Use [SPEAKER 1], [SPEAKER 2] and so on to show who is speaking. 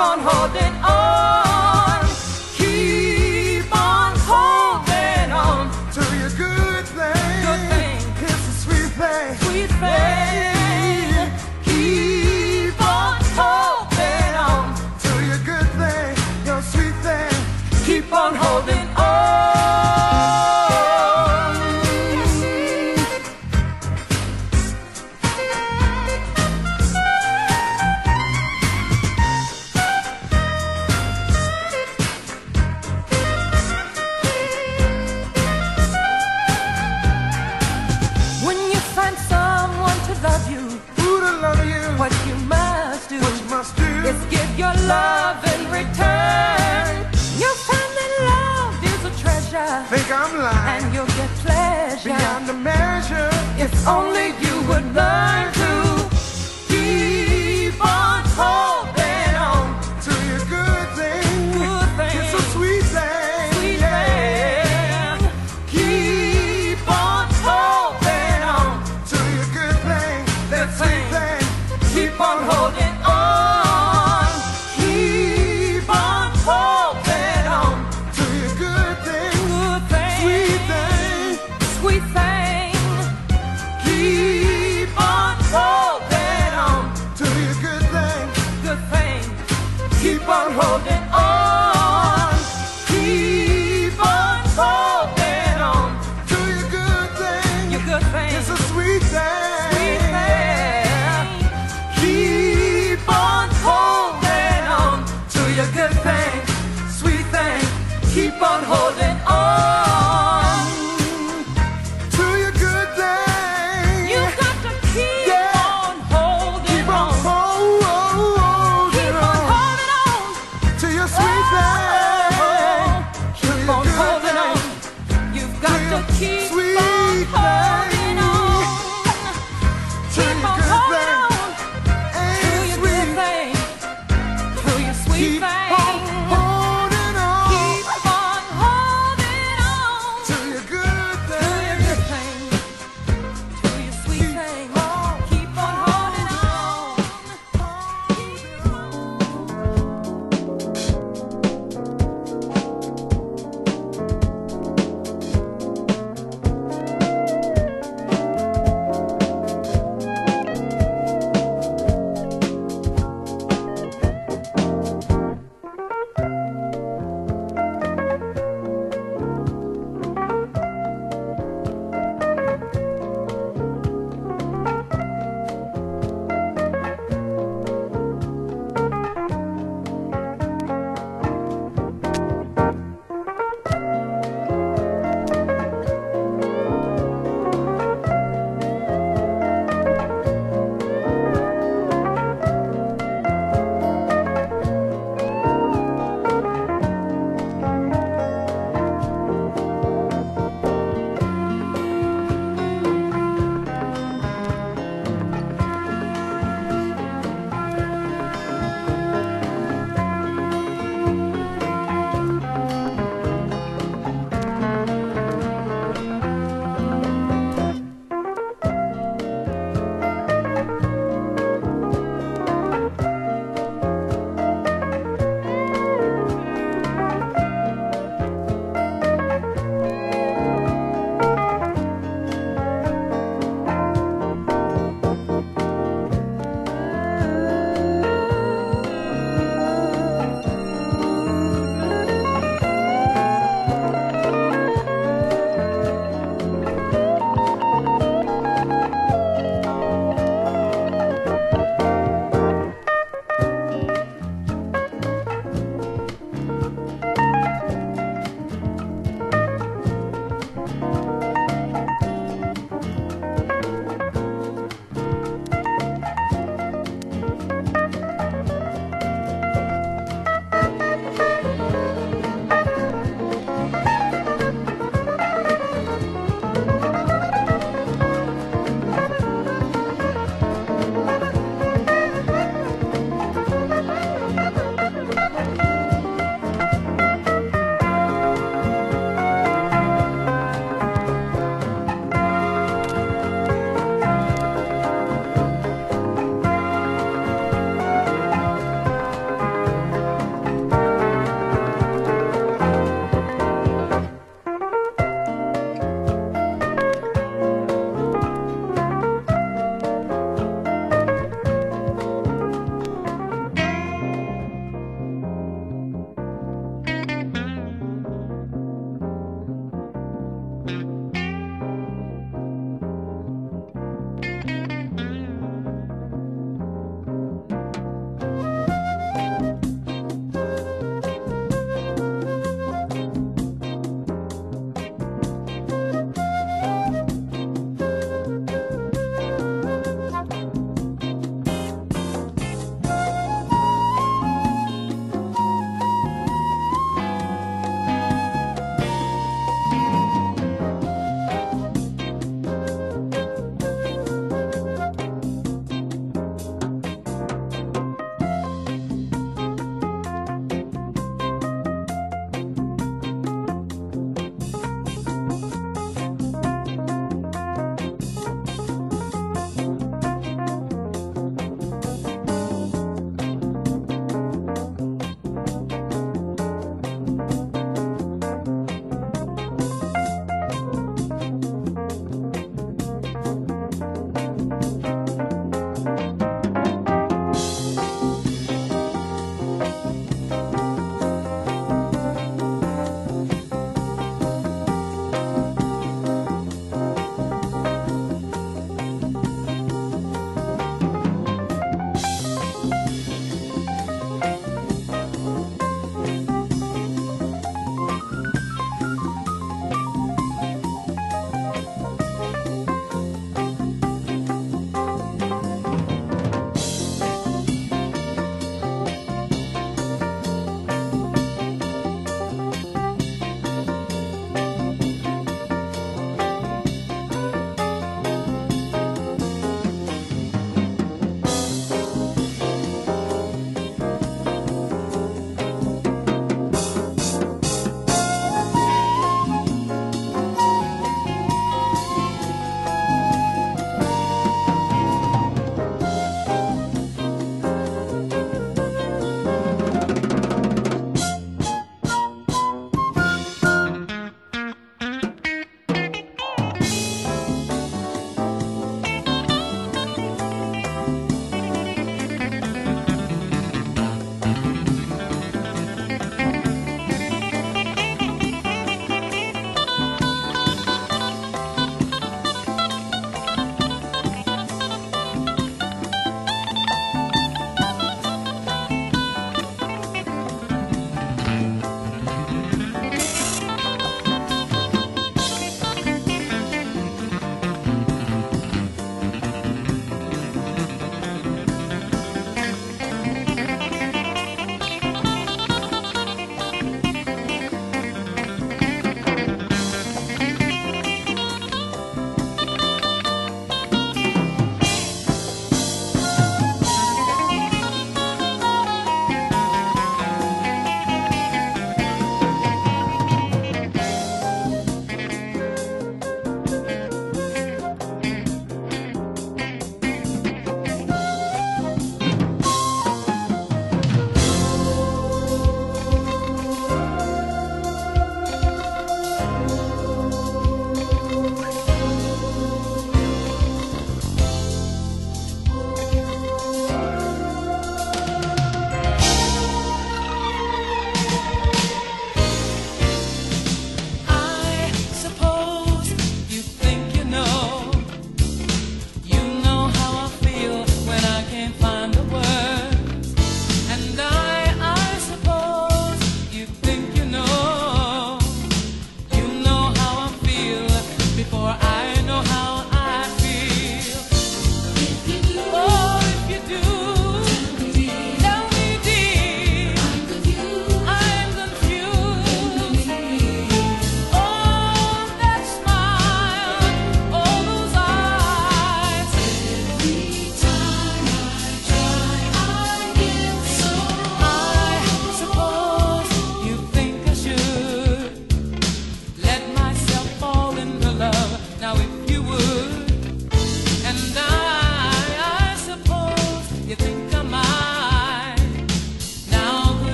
[SPEAKER 1] Keep on holding on. Oh,